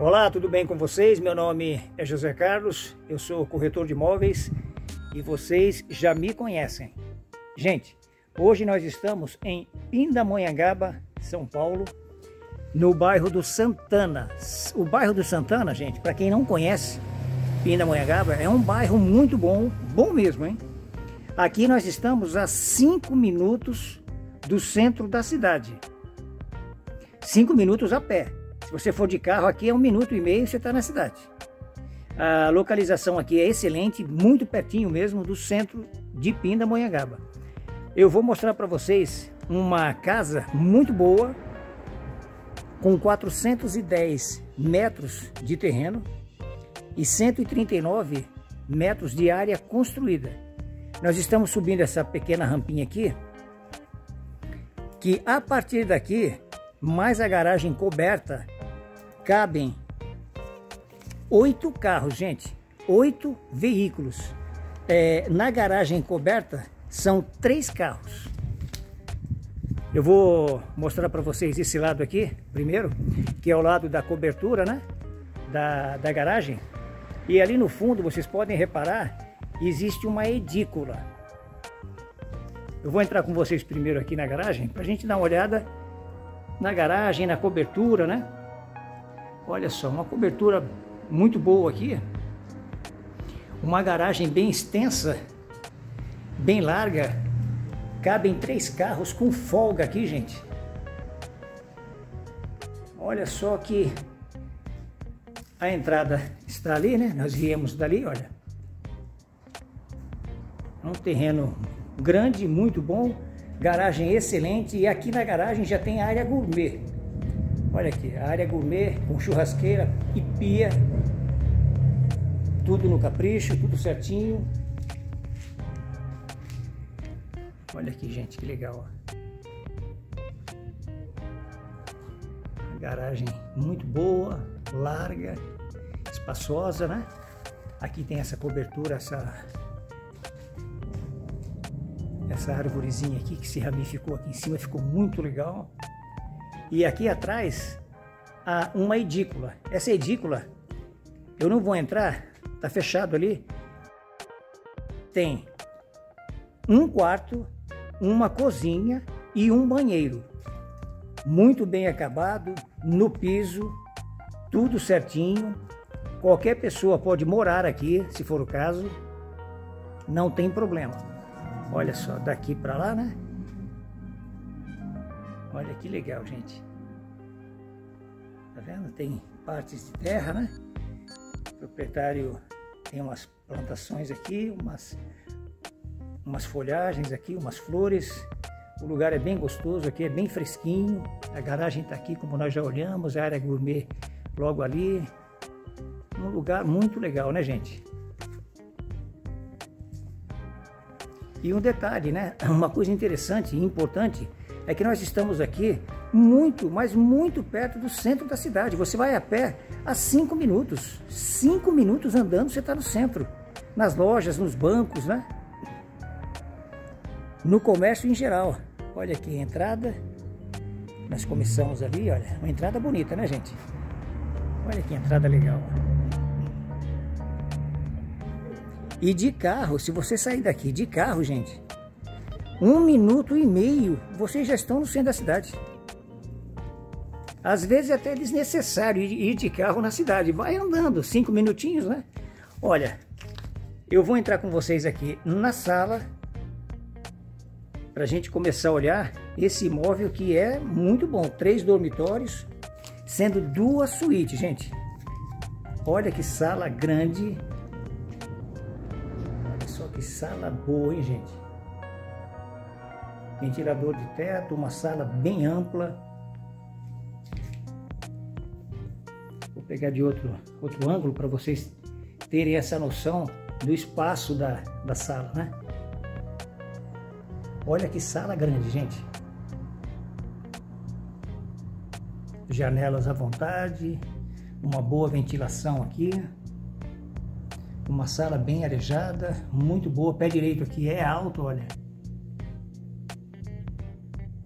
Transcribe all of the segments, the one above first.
Olá, tudo bem com vocês? Meu nome é José Carlos, eu sou corretor de imóveis e vocês já me conhecem. Gente, hoje nós estamos em Pindamonhangaba, São Paulo, no bairro do Santana. O bairro do Santana, gente, para quem não conhece, Pindamonhangaba é um bairro muito bom, bom mesmo, hein? Aqui nós estamos a 5 minutos do centro da cidade. 5 minutos a pé. Se você for de carro aqui, é um minuto e meio você está na cidade. A localização aqui é excelente, muito pertinho mesmo do centro de Pindamonhangaba. Eu vou mostrar para vocês uma casa muito boa, com 410 metros de terreno e 139 metros de área construída. Nós estamos subindo essa pequena rampinha aqui, que a partir daqui, mais a garagem coberta, cabem oito carros, gente, oito veículos. É, na garagem coberta são três carros. Eu vou mostrar para vocês esse lado aqui, primeiro, que é o lado da cobertura, né? Da, da garagem. E ali no fundo, vocês podem reparar, existe uma edícula. Eu vou entrar com vocês primeiro aqui na garagem, para a gente dar uma olhada na garagem, na cobertura, né? Olha só, uma cobertura muito boa aqui. Uma garagem bem extensa, bem larga. Cabem três carros com folga aqui, gente. Olha só que a entrada está ali, né? Nós viemos dali, olha. Um terreno grande, muito bom, garagem excelente e aqui na garagem já tem área gourmet. Olha aqui, a área gourmet com churrasqueira e pia. Tudo no capricho, tudo certinho. Olha aqui, gente, que legal. A garagem muito boa, larga, espaçosa, né? Aqui tem essa cobertura, essa essa árvorezinha aqui que se ramificou aqui em cima, ficou muito legal. E aqui atrás há uma edícula. Essa edícula, eu não vou entrar, tá fechado ali. Tem um quarto, uma cozinha e um banheiro. Muito bem acabado, no piso, tudo certinho. Qualquer pessoa pode morar aqui, se for o caso, não tem problema. Olha só, daqui para lá, né? Olha que legal, gente. Tá vendo? Tem partes de terra, né? O proprietário tem umas plantações aqui, umas, umas folhagens aqui, umas flores. O lugar é bem gostoso aqui, é bem fresquinho. A garagem está aqui, como nós já olhamos, a área gourmet logo ali. Um lugar muito legal, né, gente? E um detalhe, né? Uma coisa interessante e importante é que nós estamos aqui muito, mas muito perto do centro da cidade. Você vai a pé a cinco minutos. Cinco minutos andando, você está no centro. Nas lojas, nos bancos, né? No comércio em geral. Olha aqui a entrada. Nós começamos ali, olha. Uma entrada bonita, né, gente? Olha que entrada legal. E de carro, se você sair daqui de carro, gente, um minuto e meio, vocês já estão no centro da cidade. Às vezes é até desnecessário ir de carro na cidade. Vai andando, cinco minutinhos, né? Olha, eu vou entrar com vocês aqui na sala para a gente começar a olhar esse imóvel que é muito bom. Três dormitórios, sendo duas suítes, gente. Olha que sala grande. Olha só que sala boa, hein, gente? Ventilador de teto, uma sala bem ampla. Vou pegar de outro, outro ângulo para vocês terem essa noção do espaço da, da sala, né? Olha que sala grande, gente. Janelas à vontade, uma boa ventilação aqui. Uma sala bem arejada, muito boa. Pé direito aqui é alto, olha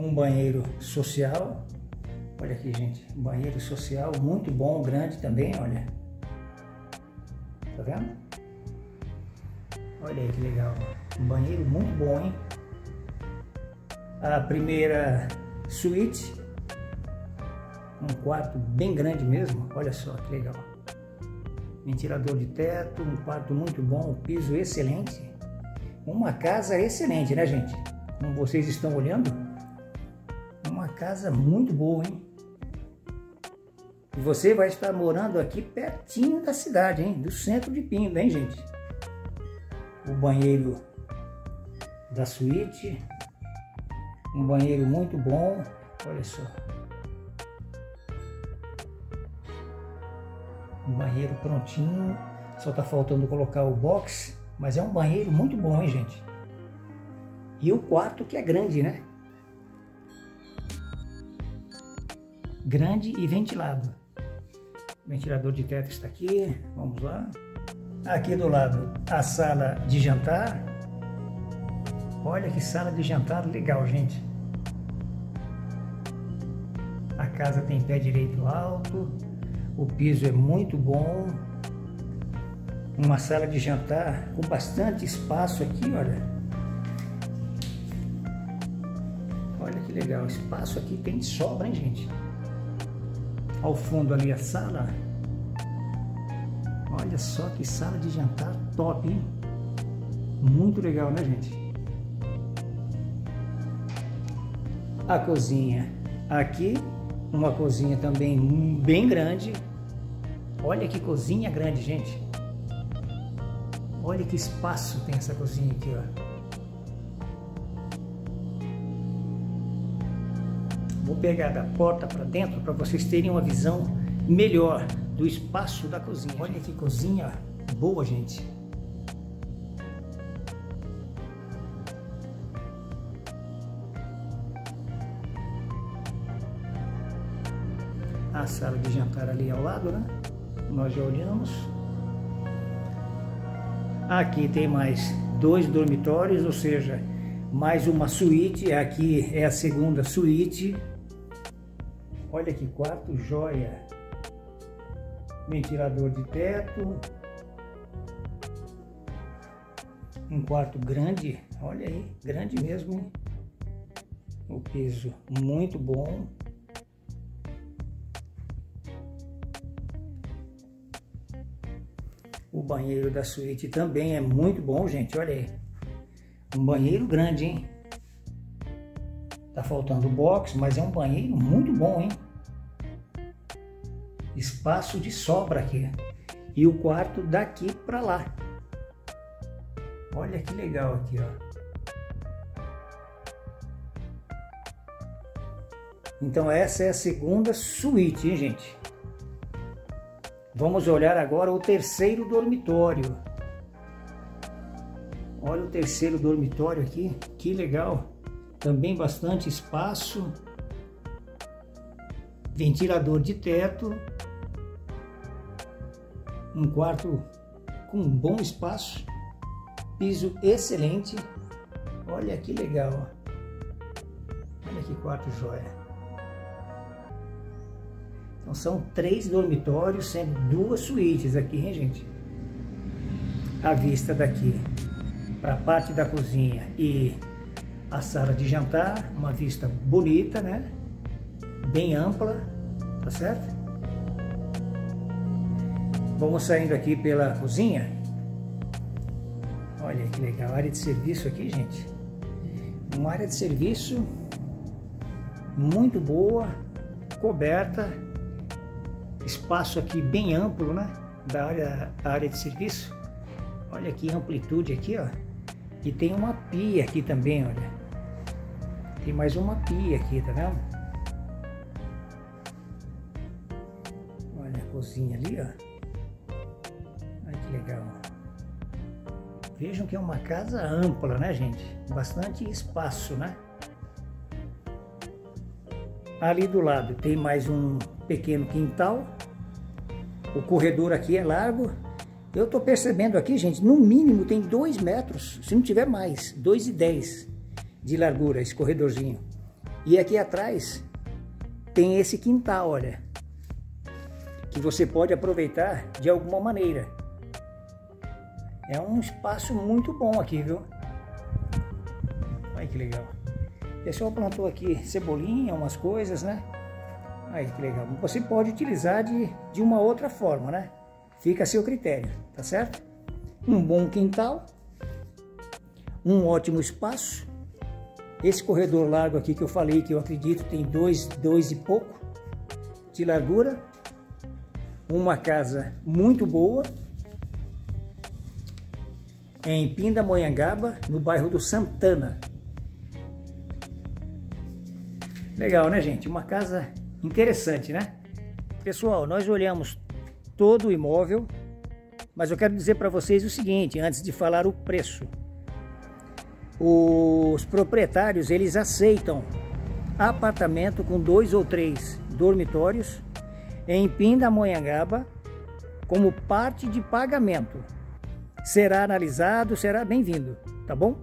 um banheiro social, Olha aqui, gente, banheiro social muito bom, grande também, olha. Tá vendo? Olha aí que legal. Um banheiro muito bom, hein? A primeira suíte. Um quarto bem grande mesmo. Olha só que legal. Ventilador de teto, um quarto muito bom, um piso excelente. Uma casa excelente, né, gente? Como vocês estão olhando. Casa muito boa, hein? E você vai estar morando aqui pertinho da cidade, hein? Do centro de Pinda, hein, gente? O banheiro da suíte. Um banheiro muito bom. Olha só. Um banheiro prontinho. Só tá faltando colocar o box. Mas é um banheiro muito bom, hein, gente? E o quarto que é grande, né? Grande e ventilado. O ventilador de teto está aqui. Vamos lá. Aqui do lado, a sala de jantar. Olha que sala de jantar legal, gente. A casa tem pé direito alto. O piso é muito bom. Uma sala de jantar com bastante espaço aqui, olha. Olha que legal. Espaço aqui tem de sobra, hein, gente? Ao fundo ali a sala. Olha só que sala de jantar top, hein? Muito legal, né, gente? A cozinha aqui, uma cozinha também bem grande. Olha que cozinha grande, gente. Olha que espaço tem essa cozinha aqui, ó. Vou pegar da porta para dentro para vocês terem uma visão melhor do espaço da cozinha. Olha que cozinha boa, gente. A sala de jantar ali ao lado, né? Nós já olhamos. Aqui tem mais dois dormitórios, ou seja, mais uma suíte. Aqui é a segunda suíte. Olha que quarto joia. Ventilador de teto. Um quarto grande, olha aí, grande mesmo. O piso muito bom. O banheiro da suíte também é muito bom, gente, olha aí. Um banheiro grande, hein? Tá faltando box, mas é um banheiro muito bom, hein? Espaço de sobra aqui. E o quarto daqui para lá. Olha que legal aqui, ó. Então essa é a segunda suíte, hein, gente? Vamos olhar agora o terceiro dormitório. Olha o terceiro dormitório aqui, que legal. Também bastante espaço. Ventilador de teto. Um quarto com um bom espaço. Piso excelente. Olha que legal. Olha que quarto joia. Então são três dormitórios, sendo duas suítes aqui, hein, gente? A vista daqui para a parte da cozinha e a sala de jantar, uma vista bonita, né? Bem ampla, tá certo? Vamos saindo aqui pela cozinha. Olha que legal, área de serviço aqui, gente. Uma área de serviço muito boa, coberta, espaço aqui bem amplo, né? Da área, da área de serviço. Olha que amplitude aqui, ó. E tem uma pia aqui também, olha. Tem mais uma pia aqui, tá vendo? Olha a cozinha ali, ó. Legal. Vejam que é uma casa ampla, né, gente? Bastante espaço, né? Ali do lado tem mais um pequeno quintal. O corredor aqui é largo, eu estou percebendo aqui, gente, no mínimo tem 2 metros, se não tiver mais, 2,10 de largura esse corredorzinho. E aqui atrás tem esse quintal, olha, que você pode aproveitar de alguma maneira. É um espaço muito bom aqui, viu? Olha que legal. O pessoal plantou aqui cebolinha, umas coisas, né? Aí que legal. Você pode utilizar de, de uma outra forma, né? Fica a seu critério, tá certo? Um bom quintal, um ótimo espaço. Esse corredor largo aqui que eu falei, que eu acredito tem dois, dois e pouco de largura. Uma casa muito boa. Em Pindamonhangaba, no bairro do Santana. Legal, né, gente? Uma casa Interessante, né? Pessoal, nós olhamos todo o imóvel, mas eu quero dizer para vocês o seguinte, antes de falar o preço. Os proprietários, eles aceitam apartamento com dois ou três dormitórios em Pindamonhangaba como parte de pagamento. Será analisado, será bem-vindo, tá bom?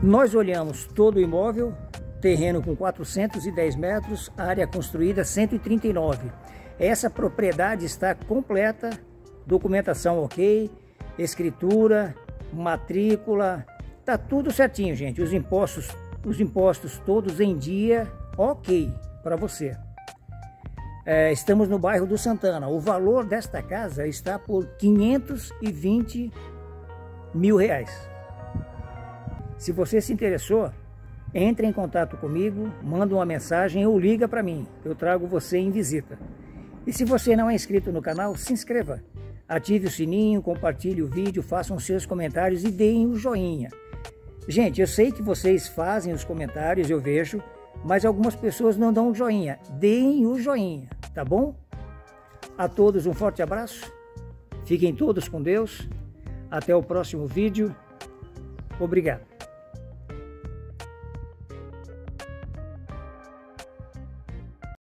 Nós olhamos todo o imóvel, terreno com 410 metros, área construída 139. Essa propriedade está completa, documentação ok, escritura, matrícula, tá tudo certinho, gente. Os impostos, os impostos todos em dia, ok para você. É, estamos no bairro do Santana. O valor desta casa está por 520 mil reais. Se você se interessou, entre em contato comigo, manda uma mensagem ou liga para mim. Eu trago você em visita. E se você não é inscrito no canal, se inscreva. Ative o sininho, compartilhe o vídeo, façam seus comentários e deem o joinha. Gente, eu sei que vocês fazem os comentários, eu vejo, mas algumas pessoas não dão o joinha. Deem o joinha, tá bom? A todos um forte abraço. Fiquem todos com Deus. Até o próximo vídeo. Obrigado.